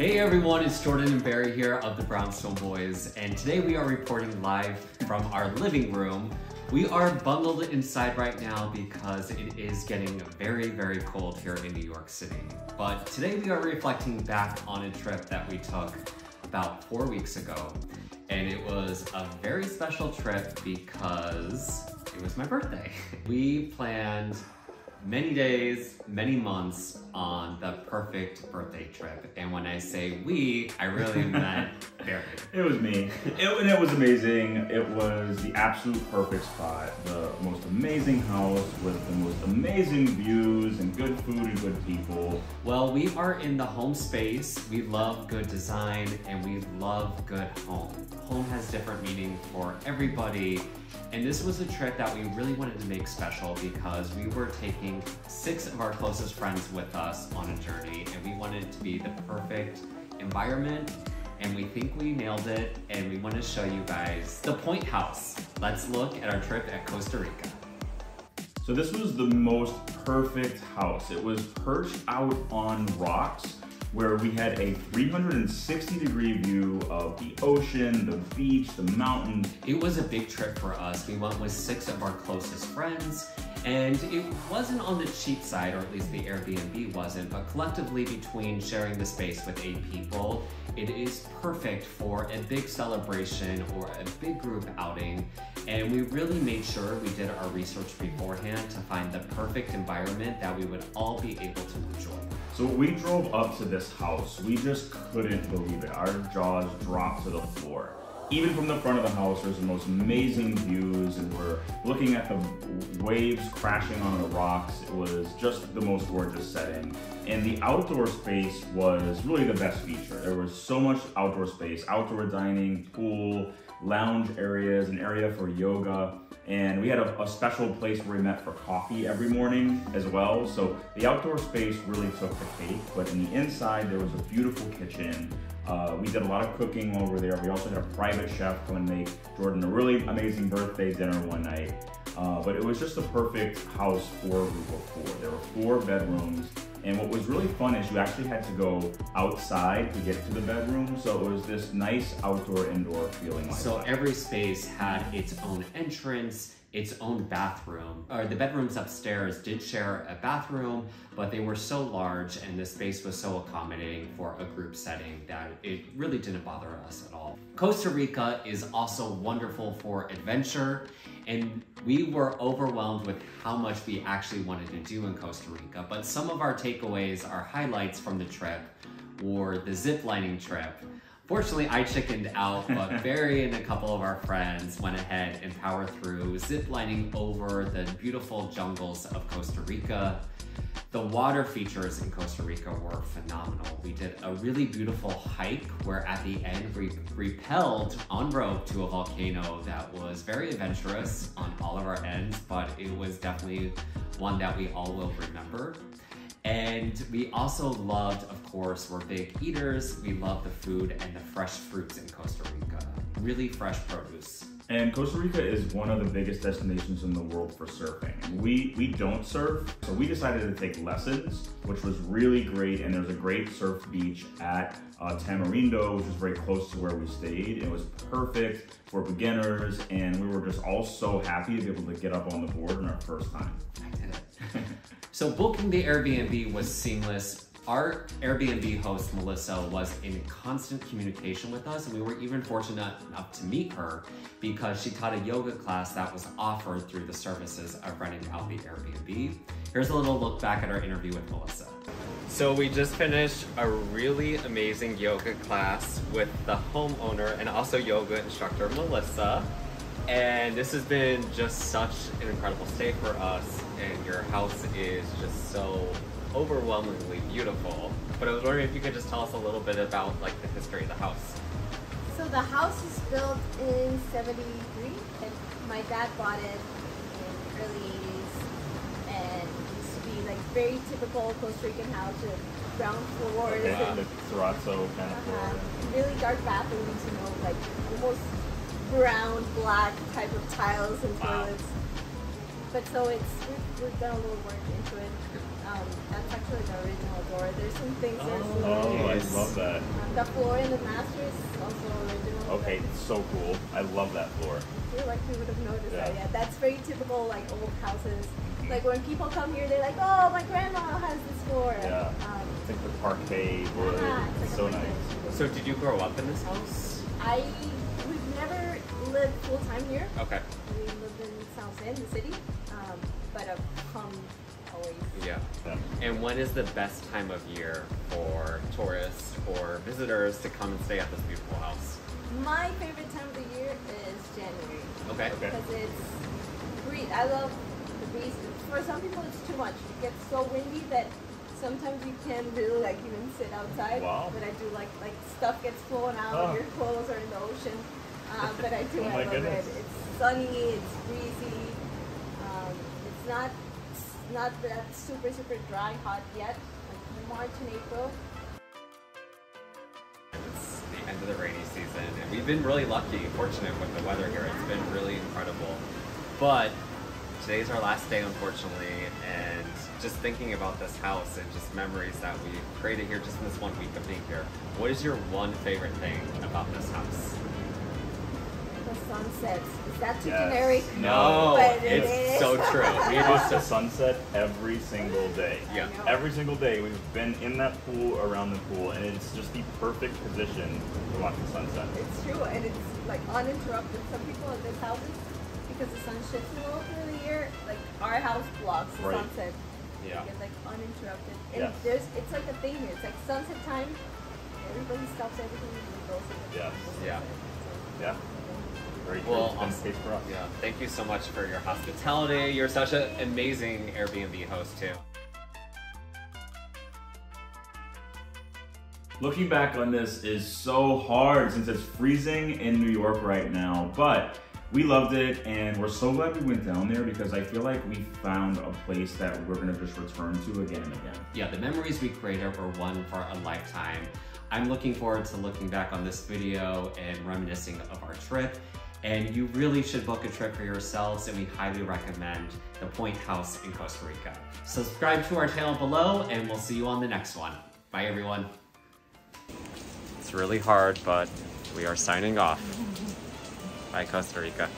Hey everyone, it's Jordan and Barry here of the Brownstone Boys, and today we are reporting live from our living room. We are bundled inside right now because it is getting very, very cold here in New York City. But today we are reflecting back on a trip that we took about four weeks ago. And it was a very special trip because it was my birthday. We planned many days, many months on the perfect birthday trip. And when I say we, I really meant Barry. It was me. It, and it was amazing. It was the absolute perfect spot. The most amazing house with the most amazing views and good food and good people. Well, we are in the home space. We love good design and we love good home. Home has different meaning for everybody and this was a trip that we really wanted to make special because we were taking six of our closest friends with us on a journey and we wanted it to be the perfect environment and we think we nailed it and we want to show you guys the Point House. Let's look at our trip at Costa Rica. So this was the most perfect house. It was perched out on rocks where we had a 360 degree view of the ocean, the beach, the mountains. It was a big trip for us. We went with six of our closest friends and it wasn't on the cheap side, or at least the Airbnb wasn't, but collectively between sharing the space with eight people, it is perfect for a big celebration or a big group outing. And we really made sure we did our research beforehand to find the perfect environment that we would all be able to enjoy. So we drove up to this house, we just couldn't believe it. Our jaws dropped to the floor even from the front of the house, there's the most amazing views, and we're looking at the waves crashing on the rocks. It was just the most gorgeous setting. And the outdoor space was really the best feature. There was so much outdoor space, outdoor dining, pool, lounge areas, an area for yoga. And we had a, a, special place where we met for coffee every morning as well. So the outdoor space really took the cake, but in the inside, there was a beautiful kitchen uh, we did a lot of cooking while we were there. We also had a private chef come and make Jordan a really amazing birthday dinner one night. Uh, but it was just the perfect house for a group of four. There were four bedrooms. And what was really fun is you actually had to go outside to get to the bedroom. So it was this nice outdoor indoor feeling like So every space had its own entrance its own bathroom. Or the bedrooms upstairs did share a bathroom, but they were so large and the space was so accommodating for a group setting that it really didn't bother us at all. Costa Rica is also wonderful for adventure and we were overwhelmed with how much we actually wanted to do in Costa Rica, but some of our takeaways, our highlights from the trip were the zip lining trip, Fortunately, I chickened out, but Barry and a couple of our friends went ahead and powered through, ziplining over the beautiful jungles of Costa Rica. The water features in Costa Rica were phenomenal. We did a really beautiful hike where at the end we repelled on rope to a volcano that was very adventurous on all of our ends, but it was definitely one that we all will remember. And we also loved, of course, we're big eaters. We love the food and the fresh fruits in Costa Rica. Really fresh produce. And Costa Rica is one of the biggest destinations in the world for surfing. We we don't surf, so we decided to take lessons, which was really great. And there's a great surf beach at uh, Tamarindo, which is very close to where we stayed. It was perfect for beginners, and we were just all so happy to be able to get up on the board in our first time. So booking the Airbnb was seamless our Airbnb host, Melissa, was in constant communication with us, and we were even fortunate enough to meet her because she taught a yoga class that was offered through the services of renting out the Airbnb. Here's a little look back at our interview with Melissa. So we just finished a really amazing yoga class with the homeowner and also yoga instructor, Melissa. And this has been just such an incredible stay for us, and your house is just so overwhelmingly beautiful. But I was wondering if you could just tell us a little bit about like the history of the house. So the house was built in 73 and my dad bought it in the early 80s and it used to be like very typical Costa Rican house with ground floors yeah, and the terrazzo kind of uh, floor. really dark bathrooms, you know, like almost brown black type of tiles and wow. toilets. But so it's we've, we've done a little work into it Um, that's actually the original door. There's some things that are Oh, similar. I love that. Um, the floor in the master is also original. Okay, it's so cool. I love that floor. I feel like we would have noticed that. Yeah. Yeah, that's very typical like old houses. Like when people come here, they're like, "Oh, my grandma has this floor." Yeah. Um, It's like the parquet wood. ah, It's it's so like a nice. So did you grow up in this house? I we've never lived full time here. Okay. We lived in South End, the city, um, but I've come always. Yeah. Yeah. And when is the best time of year for tourists or visitors to come and stay at this beautiful house? My favorite time of the year is January Okay. Okay. because it's breeze. I love the breeze. For some people, it's too much. It gets so windy that sometimes you can't really like even sit outside. Wow. But I do like like stuff gets blown out. Oh. Your clothes are in the ocean. Uh, but I do. Oh I love goodness. it. It's sunny. It's breezy. Um, it's not not that super super dry hot yet. Like March and April. It's the end of the rainy season, and we've been really lucky, fortunate with the weather here. It's been really incredible. But today's our last day, unfortunately, and just thinking about this house and just memories that we created here just in this one week of being here. What is your one favorite thing about this house? The sunsets. Is that too Yes. generic? No, But it it's is. so true. We watch the sunset every single day. Yeah. Every single day we've been in that pool around the pool and it's just the perfect position to watch the sunset. It's true, and it's like uninterrupted. Some people in this houses, because the sun shifts a little through the year, like our house blocks the Right. sunset. Yeah. You get like uninterrupted. And Yes. there's it's like a thing here. It's like sunset time. Everybody stops everything and goes to the Yes. Yeah. Yeah. True. Well, awesome. the for us. Yeah, thank you so much for your hospitality. You're such an amazing Airbnb host, too. Looking back on this is so hard since it's freezing in New York right now, but we loved it and we're so glad we went down there because I feel like we found a place that we're gonna just return to again and again. Yeah, the memories we created were one for a lifetime. I'm looking forward to looking back on this video and reminiscing of our trip. And you really should book a trip for yourselves, and we highly recommend the Point House in Costa Rica. Subscribe to our channel below, and we'll see you on the next one. Bye, everyone. It's really hard, but we are signing off. Bye, Costa Rica.